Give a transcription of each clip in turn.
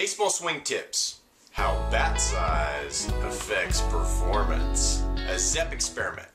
Baseball swing tips. How bat size affects performance. A Zepp experiment.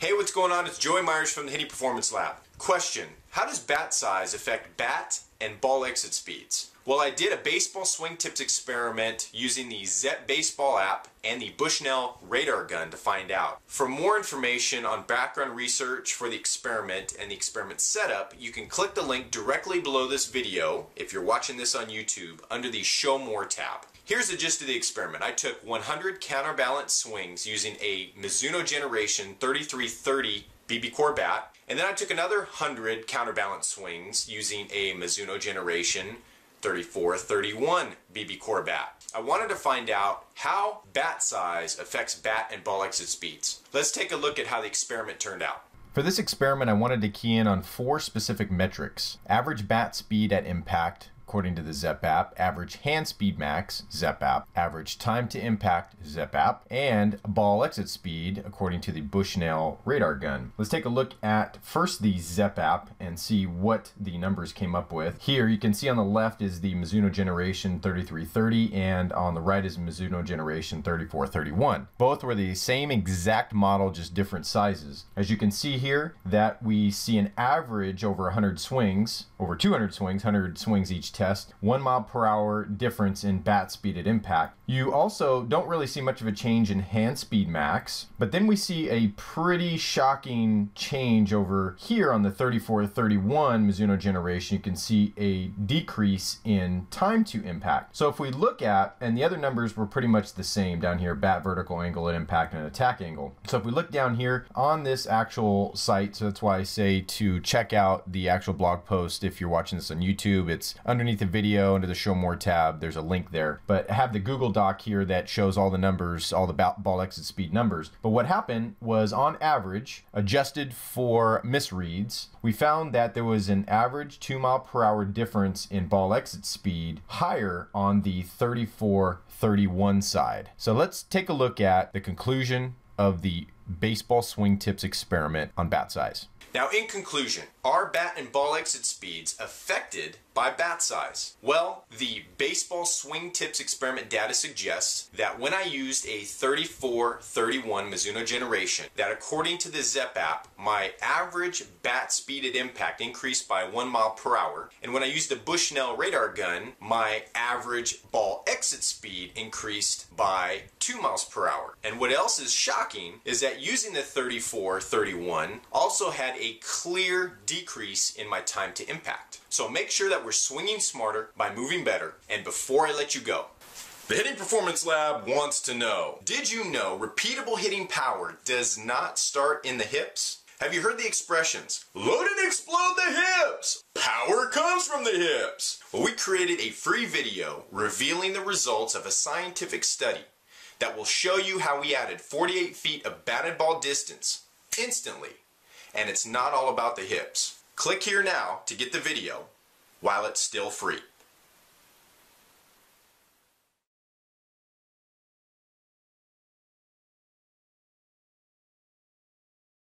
Hey, what's going on? It's Joey Myers from the Hitting Performance Lab. Question, how does bat size affect bat and ball exit speeds? Well, I did a baseball swing tips experiment using the Zepp Baseball app and the Bushnell radar gun to find out. For more information on background research for the experiment and the experiment setup, you can click the link directly below this video if you're watching this on YouTube under the Show More tab. Here's the gist of the experiment. I took 100 counterbalance swings using a Mizuno Generation 3330 BBCOR bat, and then I took another 100 counterbalance swings using a Mizuno Generation 3431 BBCOR bat. I wanted to find out how bat size affects bat and ball exit speeds. Let's take a look at how the experiment turned out. For this experiment, I wanted to key in on four specific metrics. Average bat speed at impact, according to the Zepp app, average hand speed max, Zepp app, average time to impact, Zepp app, and ball exit speed, according to the Bushnell radar gun. Let's take a look at first the Zepp app and see what the numbers came up with. Here you can see on the left is the Mizuno Generation 3330 and on the right is Mizuno Generation 3431. Both were the same exact model, just different sizes. As you can see here that we see an average over 100 swings, over 200 swings, 100 swings each test, one mile per hour difference in bat speed at impact. You also don't really see much of a change in hand speed max, but then we see a pretty shocking change over here on the 3431 Mizuno generation. You can see a decrease in time to impact. So if we look at, and the other numbers were pretty much the same down here, bat vertical angle at impact and attack angle. So if we look down here on this actual site, so that's why I say to check out the actual blog post if you're watching this on YouTube. It's underneath the video under the show more tab. There's a link there, but I have the Google doc here that shows all the numbers, all the ball exit speed numbers. But what happened was on average, adjusted for misreads, we found that there was an average two mile per hour difference in ball exit speed higher on the 34 31 side. So let's take a look at the conclusion of the baseball swing tips experiment on bat size. Now, in conclusion, are bat and ball exit speeds affected by bat size? Well, the baseball swing tips experiment data suggests that when I used a 34-31 Mizuno generation, that according to the Zepp app, my average bat speed at impact increased by one mile per hour. And when I used the Bushnell radar gun, my average ball exit speed increased by two miles per hour. And what else is shocking is that using the 34-31 also had a clear decrease in my time to impact. So make sure that we're swinging smarter by moving better. And before I let you go, the Hitting Performance Lab wants to know, did you know repeatable hitting power does not start in the hips? Have you heard the expressions, load and explode the hips? Power comes from the hips. Well, we created a free video revealing the results of a scientific study that will show you how we added 48 feet of batted ball distance instantly. And it's not all about the hips. Click here now to get the video while it's still free.